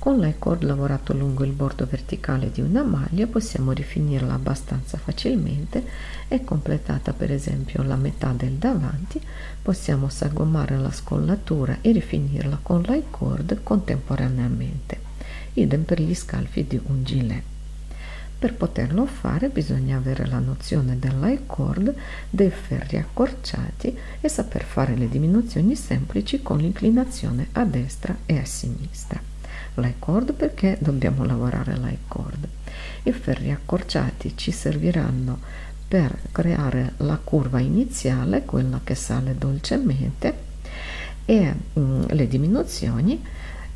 Con l'I-cord lavorato lungo il bordo verticale di una maglia possiamo rifinirla abbastanza facilmente e completata per esempio la metà del davanti possiamo sagomare la scollatura e rifinirla con l'I-cord contemporaneamente. Idem per gli scalfi di un gilet. Per poterlo fare bisogna avere la nozione dell'I-cord, dei ferri accorciati e saper fare le diminuzioni semplici con l'inclinazione a destra e a sinistra l'high cord perché dobbiamo lavorare l'high cord. I ferri accorciati ci serviranno per creare la curva iniziale, quella che sale dolcemente, e mm, le diminuzioni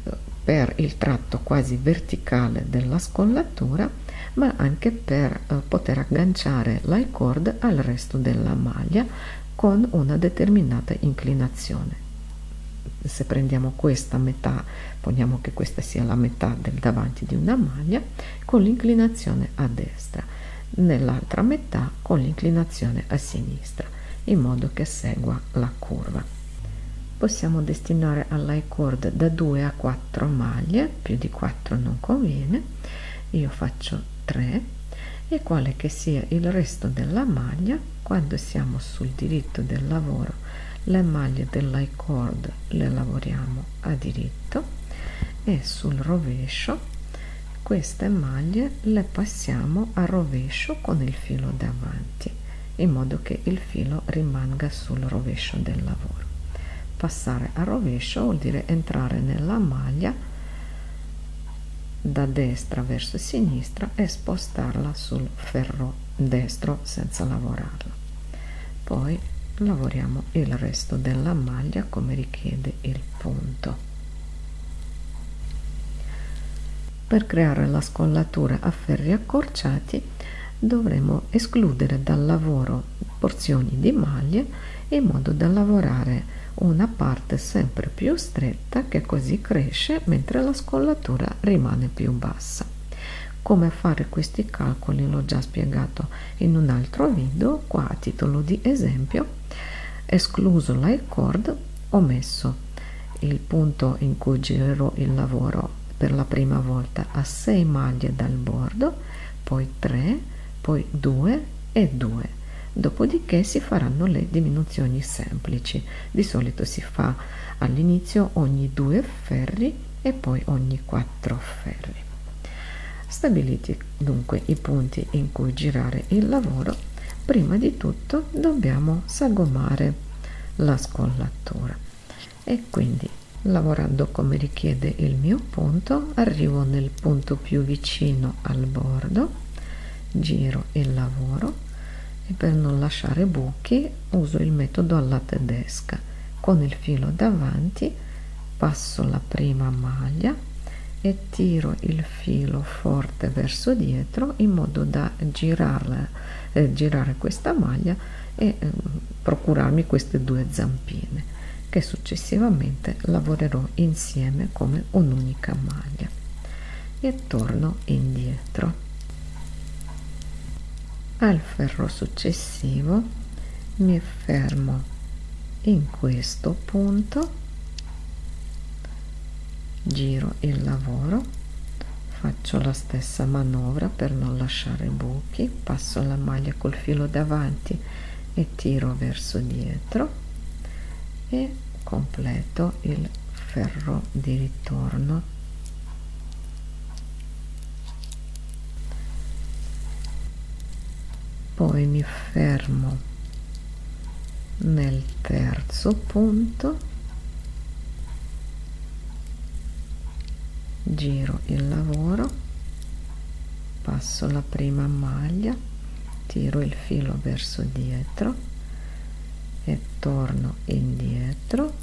eh, per il tratto quasi verticale della scollatura, ma anche per eh, poter agganciare l'high cord al resto della maglia con una determinata inclinazione se prendiamo questa metà, poniamo che questa sia la metà del davanti di una maglia, con l'inclinazione a destra, nell'altra metà con l'inclinazione a sinistra, in modo che segua la curva. Possiamo destinare all'high cord da 2 a 4 maglie, più di 4 non conviene, io faccio 3 e quale che sia il resto della maglia, quando siamo sul diritto del lavoro le maglie dell'high cord le lavoriamo a diritto e sul rovescio queste maglie le passiamo a rovescio con il filo davanti in modo che il filo rimanga sul rovescio del lavoro. Passare a rovescio vuol dire entrare nella maglia da destra verso sinistra e spostarla sul ferro destro senza lavorarla. Poi lavoriamo il resto della maglia come richiede il punto. Per creare la scollatura a ferri accorciati dovremo escludere dal lavoro porzioni di maglie in modo da lavorare una parte sempre più stretta che così cresce mentre la scollatura rimane più bassa. Come fare questi calcoli l'ho già spiegato in un altro video qua a titolo di esempio escluso l'high cord ho messo il punto in cui girerò il lavoro per la prima volta a 6 maglie dal bordo poi 3 poi 2 e 2 dopodiché si faranno le diminuzioni semplici. Di solito si fa all'inizio ogni due ferri e poi ogni quattro ferri. Stabiliti dunque i punti in cui girare il lavoro prima di tutto dobbiamo sagomare la scollatura. E quindi lavorando come richiede il mio punto arrivo nel punto più vicino al bordo giro il lavoro e per non lasciare buchi uso il metodo alla tedesca. Con il filo davanti passo la prima maglia e tiro il filo forte verso dietro in modo da girarla eh, girare questa maglia e eh, procurarmi queste due zampine che successivamente lavorerò insieme come un'unica maglia. E torno indietro. Al ferro successivo mi fermo in questo punto giro il lavoro faccio la stessa manovra per non lasciare buchi passo la maglia col filo davanti e tiro verso dietro e completo il ferro di ritorno. Poi mi fermo nel terzo punto giro il lavoro passo la prima maglia tiro il filo verso dietro e torno indietro.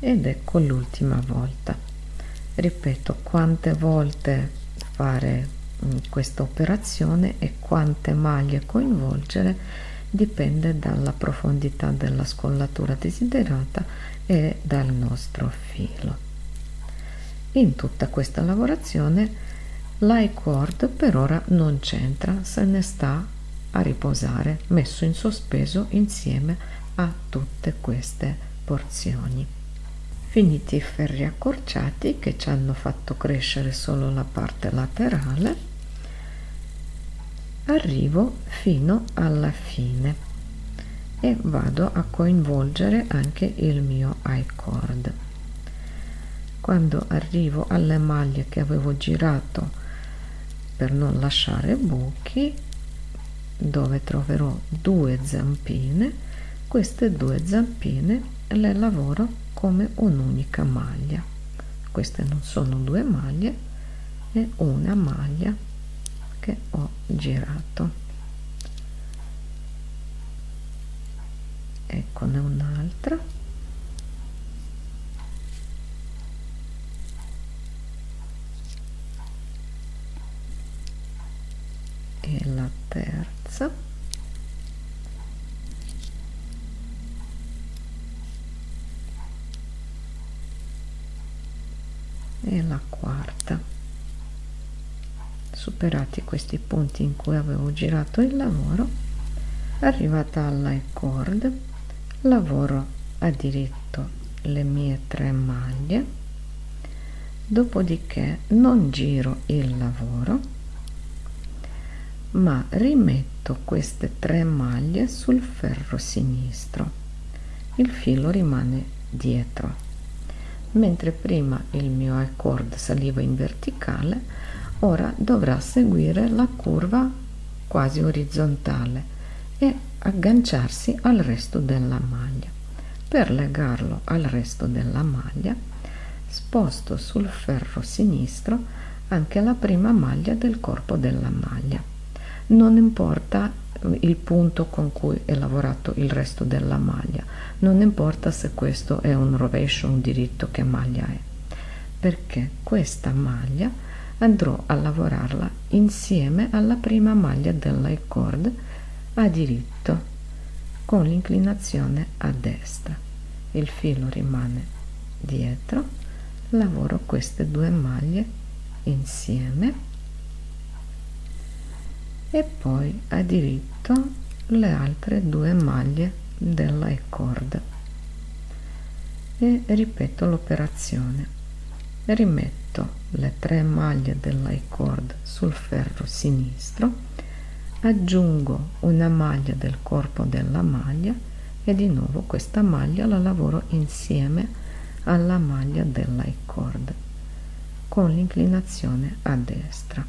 Ed ecco l'ultima volta. Ripeto quante volte fare mm, questa operazione e quante maglie coinvolgere dipende dalla profondità della scollatura desiderata e dal nostro filo. In tutta questa lavorazione l'icord per ora non c'entra, se ne sta a riposare, messo in sospeso insieme a tutte queste porzioni. finiti i ferri accorciati che ci hanno fatto crescere solo la parte laterale arrivo fino alla fine e vado a coinvolgere anche il mio i cord. Quando arrivo alle maglie che avevo girato per non lasciare buchi dove troverò due zampine queste due zampine le lavoro come un'unica maglia. Queste non sono due maglie è una maglia che ho girato. Eccone un'altra. E la terza. E la quarta superati questi punti in cui avevo girato il lavoro arrivata alla cord lavoro a diritto le mie tre maglie dopodiché non giro il lavoro ma rimetto queste tre maglie sul ferro sinistro. Il filo rimane dietro. Mentre prima il mio accord saliva in verticale ora dovrà seguire la curva quasi orizzontale e agganciarsi al resto della maglia. Per legarlo al resto della maglia sposto sul ferro sinistro anche la prima maglia del corpo della maglia. Non importa il punto con cui è lavorato il resto della maglia non importa se questo è un rovescio un diritto che maglia è. Perché questa maglia andrò a lavorarla insieme alla prima maglia della cord a diritto con l'inclinazione a destra. Il filo rimane dietro. Lavoro queste due maglie insieme. E poi a diritto le altre due maglie della cord e ripeto l'operazione. Rimetto le tre maglie della cord sul ferro sinistro aggiungo una maglia del corpo della maglia e di nuovo questa maglia la lavoro insieme alla maglia della cord con l'inclinazione a destra.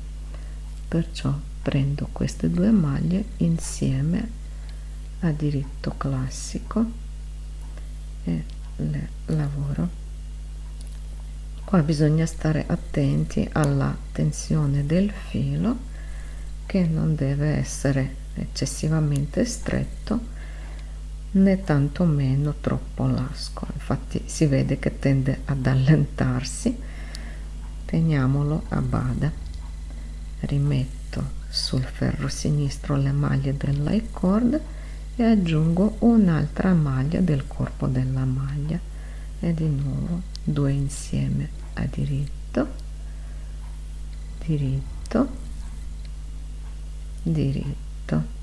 Perciò prendo queste due maglie insieme a diritto classico e le lavoro qua bisogna stare attenti alla tensione del filo che non deve essere eccessivamente stretto né tantomeno troppo lasco. Infatti si vede che tende ad allentarsi. Teniamolo a bada. Rimetto sul ferro sinistro le maglie della cord e aggiungo un'altra maglia del corpo della maglia. E di nuovo due insieme a diritto diritto diritto.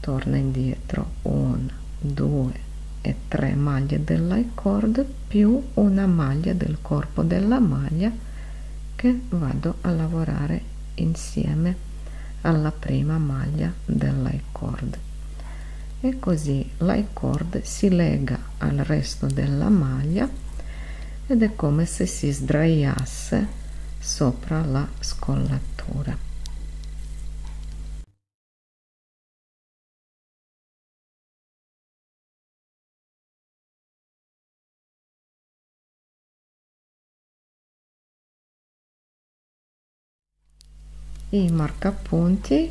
Torna indietro una due e tre maglie della cord più una maglia del corpo della maglia che vado a lavorare insieme alla prima maglia dell'I-cord e così l'I-cord si lega al resto della maglia ed è come se si sdraiasse sopra la scollatura. I marcapunti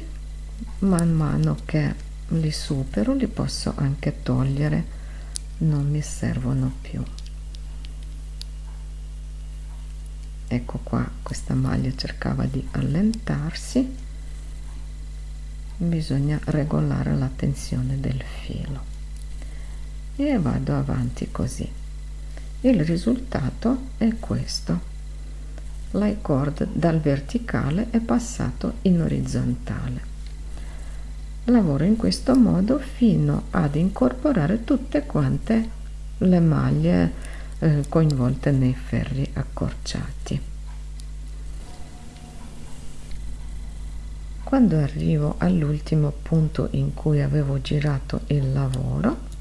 man mano che li supero li posso anche togliere non mi servono più. Ecco qua questa maglia cercava di allentarsi. Bisogna regolare la tensione del filo. E vado avanti così. Il risultato è questo. L'i cord dal verticale è passato in orizzontale lavoro in questo modo fino ad incorporare tutte quante le maglie eh, coinvolte nei ferri accorciati. Quando arrivo all'ultimo punto in cui avevo girato il lavoro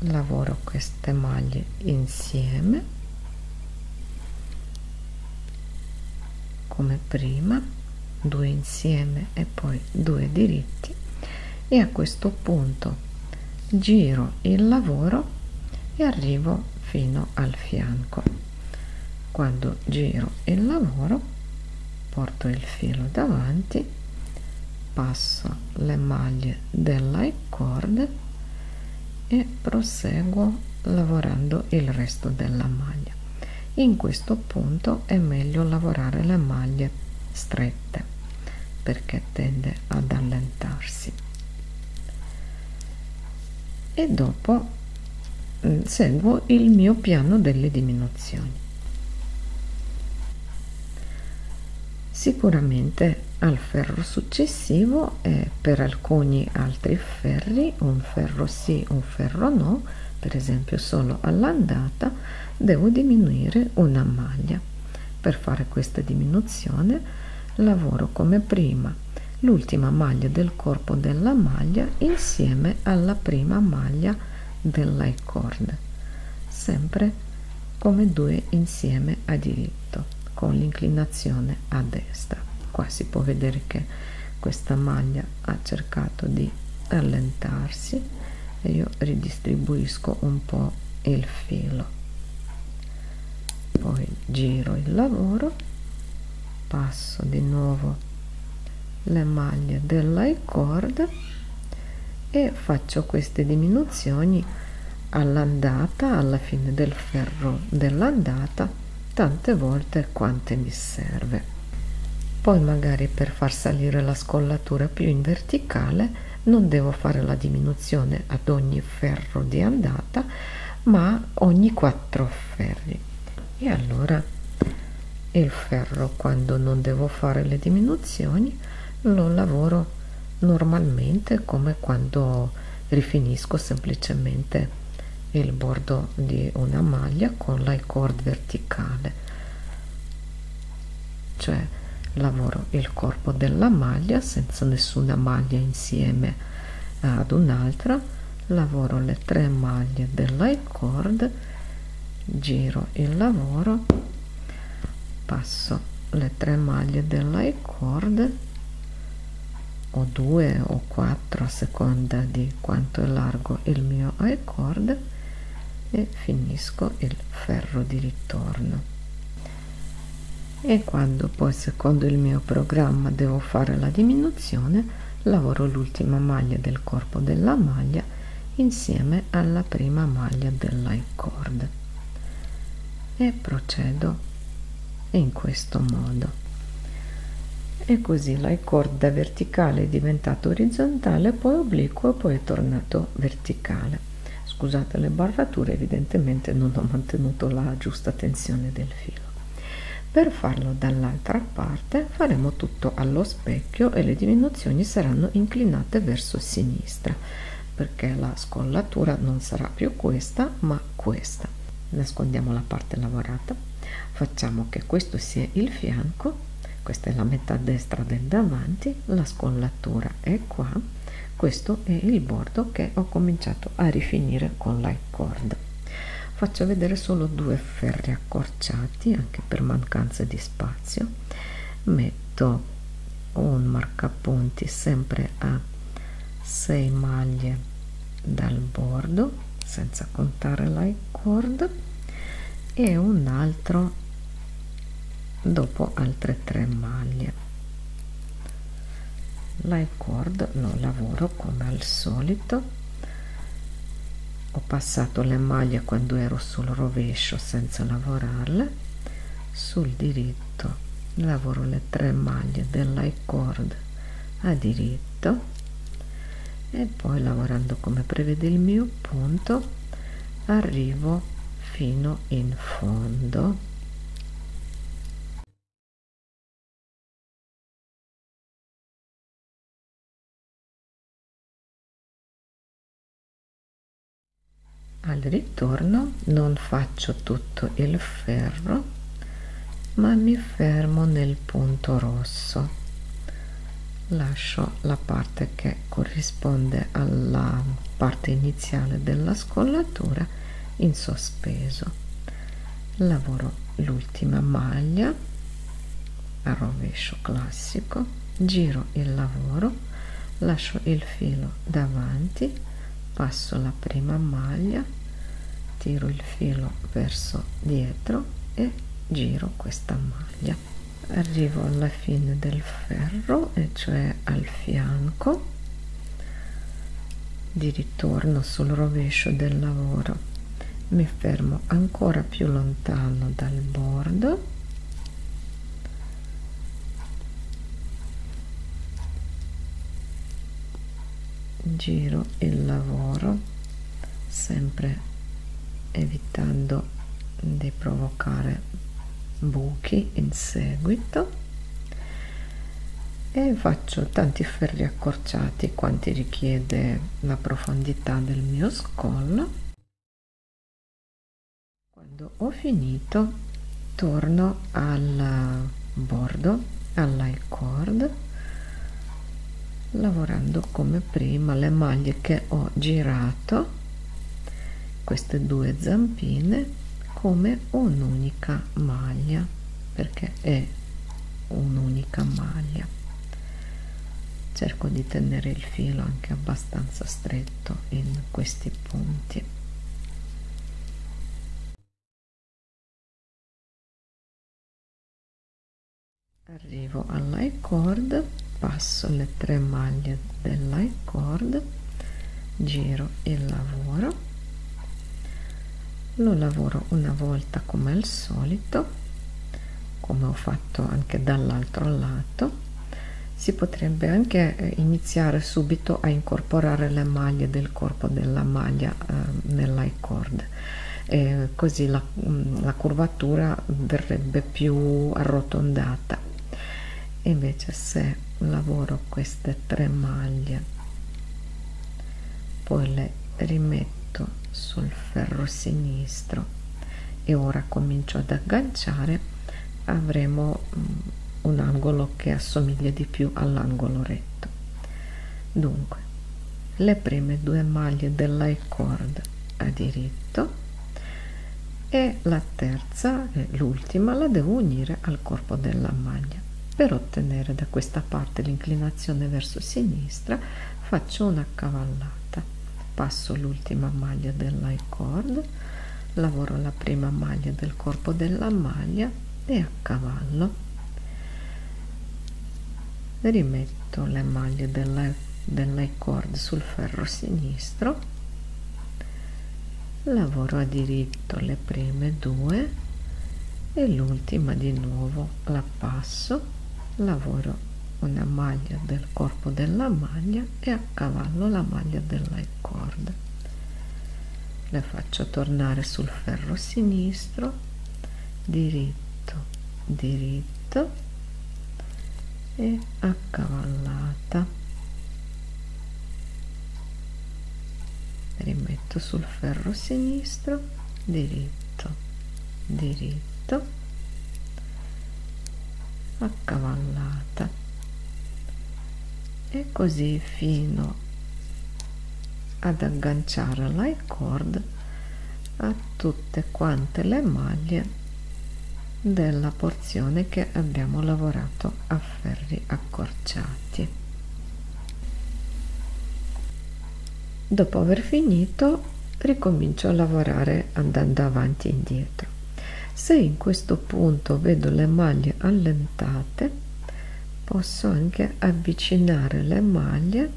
lavoro queste maglie insieme come prima due insieme e poi due diritti e a questo punto giro il lavoro e arrivo fino al fianco. Quando giro il lavoro porto il filo davanti passo le maglie della cord e proseguo lavorando il resto della maglia in questo punto è meglio lavorare le maglie strette perché tende ad allentarsi. E dopo mm, seguo il mio piano delle diminuzioni. Sicuramente al ferro successivo e per alcuni altri ferri un ferro sì un ferro no per esempio solo all'andata devo diminuire una maglia. Per fare questa diminuzione lavoro come prima l'ultima maglia del corpo della maglia insieme alla prima maglia della cord sempre come due insieme a diritto con l'inclinazione a destra. Qua si può vedere che questa maglia ha cercato di allentarsi io ridistribuisco un po' il filo. Poi giro il lavoro passo di nuovo le maglie della cord e faccio queste diminuzioni all'andata alla fine del ferro dell'andata tante volte quante mi serve. Poi magari per far salire la scollatura più in verticale non devo fare la diminuzione ad ogni ferro di andata ma ogni quattro ferri. E allora il ferro quando non devo fare le diminuzioni lo lavoro normalmente come quando rifinisco semplicemente il bordo di una maglia con la cord verticale. Cioè lavoro il corpo della maglia senza nessuna maglia insieme ad un'altra. Lavoro le tre maglie della cord giro il lavoro passo le tre maglie della cord o due o quattro a seconda di quanto è largo il mio cord e finisco il ferro di ritorno e quando poi secondo il mio programma devo fare la diminuzione lavoro l'ultima maglia del corpo della maglia insieme alla prima maglia della cord e procedo in questo modo. E così la cord da verticale è diventato orizzontale poi obliquo e poi è tornato verticale. Scusate le barrature evidentemente non ho mantenuto la giusta tensione del filo per farlo dall'altra parte faremo tutto allo specchio e le diminuzioni saranno inclinate verso sinistra perché la scollatura non sarà più questa ma questa. Nascondiamo la parte lavorata facciamo che questo sia il fianco questa è la metà destra del davanti la scollatura è qua questo è il bordo che ho cominciato a rifinire con la corda faccio vedere solo due ferri accorciati anche per mancanza di spazio. Metto un marcapunti sempre a 6 maglie dal bordo senza contare la cord e un altro dopo altre tre maglie. La cord lo lavoro come al solito passato le maglie quando ero sul rovescio senza lavorarle. Sul diritto lavoro le tre maglie della cord a diritto. E poi lavorando come prevede il mio punto arrivo fino in fondo ritorno non faccio tutto il ferro ma mi fermo nel punto rosso. Lascio la parte che corrisponde alla parte iniziale della scollatura in sospeso. Lavoro l'ultima maglia a rovescio classico giro il lavoro lascio il filo davanti passo la prima maglia tiro il filo verso dietro e giro questa maglia. Arrivo alla fine del ferro e cioè al fianco. Di ritorno sul rovescio del lavoro. Mi fermo ancora più lontano dal bordo. Giro il lavoro sempre evitando di provocare buchi in seguito. E faccio tanti ferri accorciati quanti richiede la profondità del mio scollo. Quando ho finito torno al bordo all'high cord lavorando come prima le maglie che ho girato queste due zampine come un'unica maglia perché è un'unica maglia. Cerco di tenere il filo anche abbastanza stretto in questi punti. Arrivo all'high cord passo le tre maglie dell'high cord giro il lavoro lo lavoro una volta come al solito come ho fatto anche dall'altro lato. Si potrebbe anche eh, iniziare subito a incorporare le maglie del corpo della maglia eh, nell'high cord e così la, mm, la curvatura verrebbe più arrotondata. Invece se lavoro queste tre maglie poi le rimetto sul ferro sinistro. E ora comincio ad agganciare. Avremo mm, un angolo che assomiglia di più all'angolo retto dunque le prime due maglie della cord a diritto e la terza l'ultima la devo unire al corpo della maglia. Per ottenere da questa parte l'inclinazione verso sinistra faccio una cavallata passo l'ultima maglia dell'high cord lavoro la prima maglia del corpo della maglia e a cavallo. Rimetto le maglie dell'high cord sul ferro sinistro. Lavoro a diritto le prime due e l'ultima di nuovo la passo. Lavoro una maglia del corpo della maglia e a cavallo la maglia della cord le faccio tornare sul ferro sinistro diritto diritto e accavallata. Rimetto sul ferro sinistro diritto diritto accavallata e così fino ad agganciare la cord a tutte quante le maglie della porzione che abbiamo lavorato a ferri accorciati. Dopo aver finito ricomincio a lavorare andando avanti e indietro. Se in questo punto vedo le maglie allentate posso anche avvicinare le maglie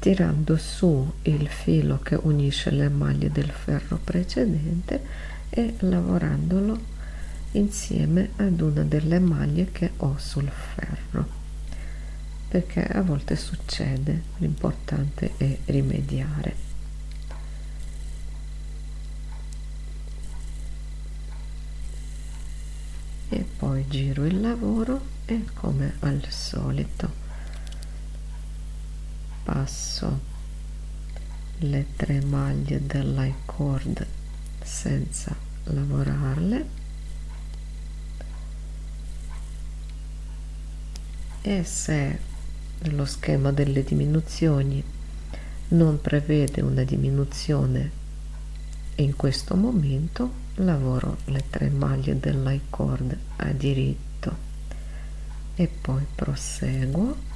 tirando su il filo che unisce le maglie del ferro precedente e lavorandolo insieme ad una delle maglie che ho sul ferro. Perché a volte succede l'importante è rimediare e poi giro il lavoro e come al solito passo le tre maglie della cord senza lavorarle e se lo schema delle diminuzioni non prevede una diminuzione in questo momento lavoro le tre maglie della cord a diritto. E poi proseguo.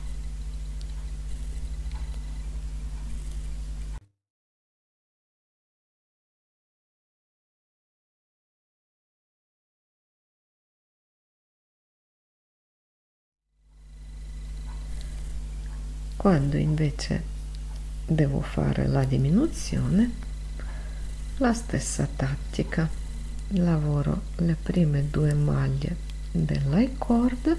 Quando invece devo fare la diminuzione la stessa tattica lavoro le prime due maglie della cord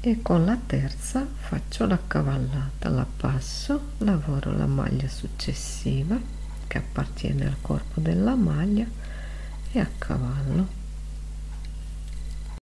e con la terza faccio la cavallata la passo lavoro la maglia successiva che appartiene al corpo della maglia e a cavallo